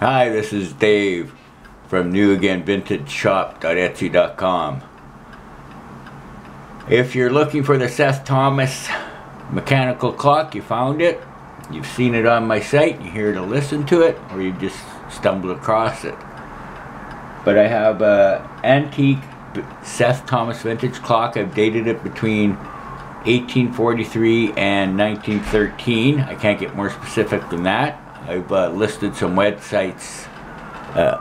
Hi, this is Dave from newagainvintageshop.etsy.com. If you're looking for the Seth Thomas mechanical clock, you found it. You've seen it on my site, you're here to listen to it, or you just stumbled across it. But I have a antique Seth Thomas vintage clock. I've dated it between 1843 and 1913. I can't get more specific than that. I've uh, listed some websites uh,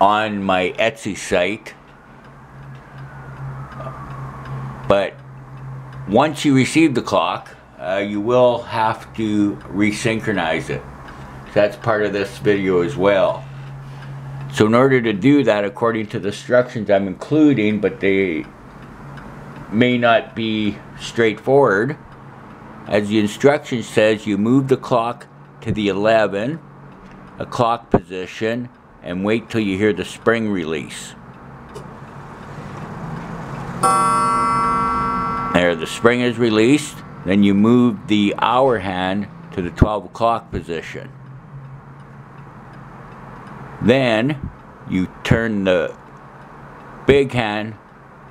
on my Etsy site. But once you receive the clock, uh, you will have to resynchronize it. That's part of this video as well. So in order to do that, according to the instructions I'm including, but they may not be straightforward, as the instruction says, you move the clock to the 11 o'clock position and wait till you hear the spring release. There, the spring is released. Then you move the hour hand to the 12 o'clock position. Then you turn the big hand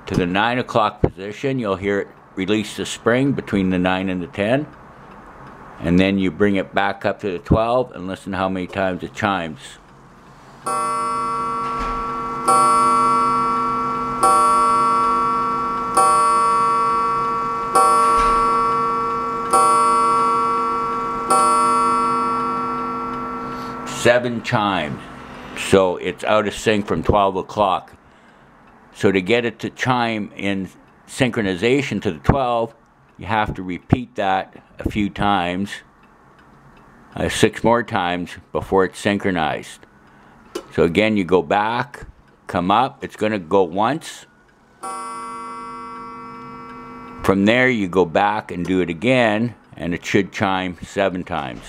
to the 9 o'clock position. You'll hear it release the spring between the 9 and the 10 and then you bring it back up to the 12 and listen how many times it chimes. Seven chimes. So it's out of sync from 12 o'clock. So to get it to chime in synchronization to the 12, you have to repeat that a few times, uh, six more times before it's synchronized. So again, you go back, come up, it's going to go once. From there, you go back and do it again, and it should chime seven times.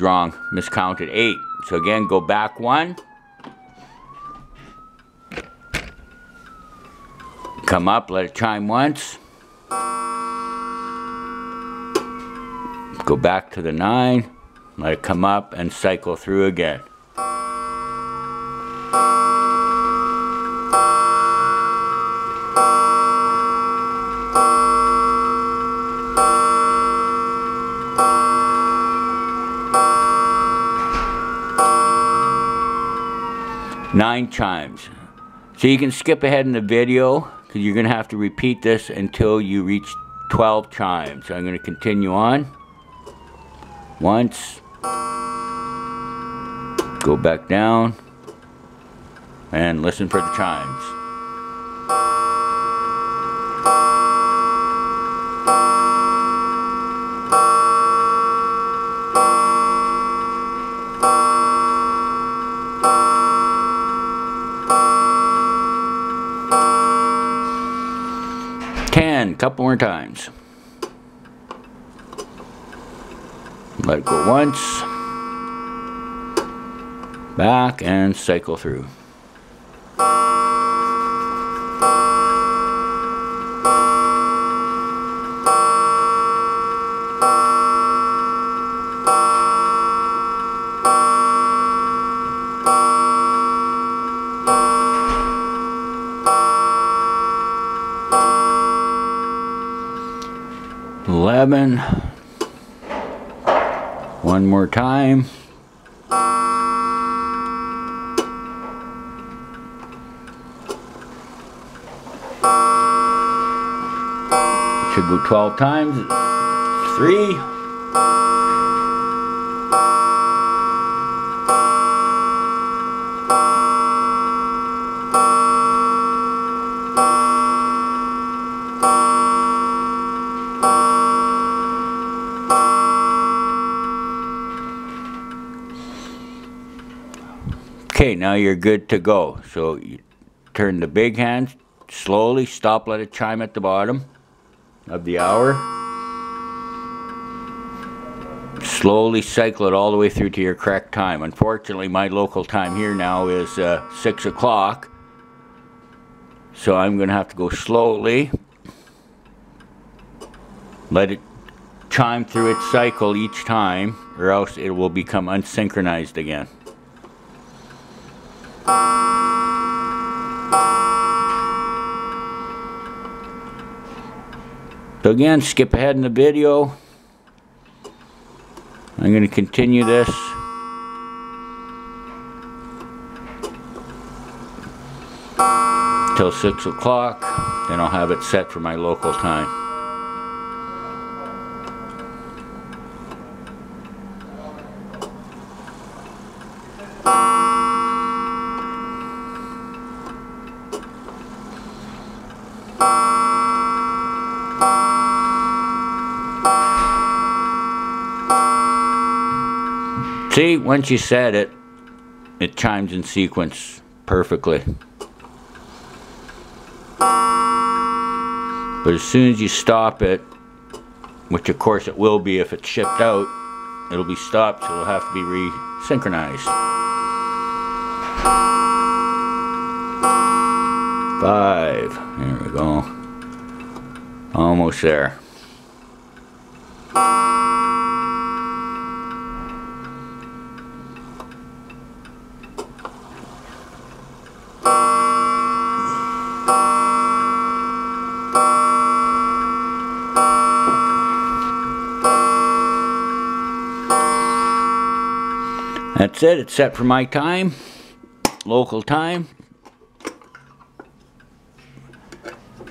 Wrong. Miscounted. Eight. So again, go back one. Come up, let it chime once. Go back to the nine. Let it come up and cycle through again. Nine chimes. So you can skip ahead in the video because you're going to have to repeat this until you reach 12 chimes. So I'm going to continue on. Once. Go back down. And listen for the chimes. Couple more times. Let it go once. Back and cycle through. Eleven. One more time. Should go 12 times. Three. Okay, now you're good to go. So you turn the big hand slowly, stop, let it chime at the bottom of the hour. slowly cycle it all the way through to your correct time. Unfortunately, my local time here now is uh, 6 o'clock. So I'm going to have to go slowly. Let it chime through its cycle each time, or else it will become unsynchronized again. So again, skip ahead in the video. I'm going to continue this. Till 6 o'clock. Then I'll have it set for my local time. See, once you set it, it chimes in sequence perfectly. But as soon as you stop it, which of course it will be if it's shipped out, it'll be stopped, so it'll have to be re-synchronized. Five, there we go. Almost there. That's it, it's set for my time, local time.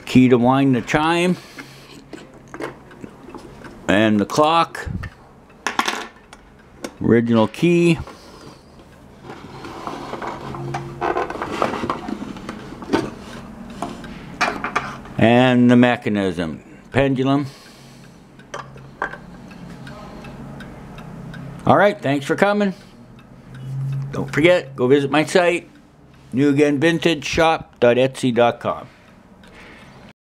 Key to wind the chime, and the clock, original key. And the mechanism, pendulum. All right, thanks for coming. Don't forget, go visit my site, newagainvintageshop.etsy.com.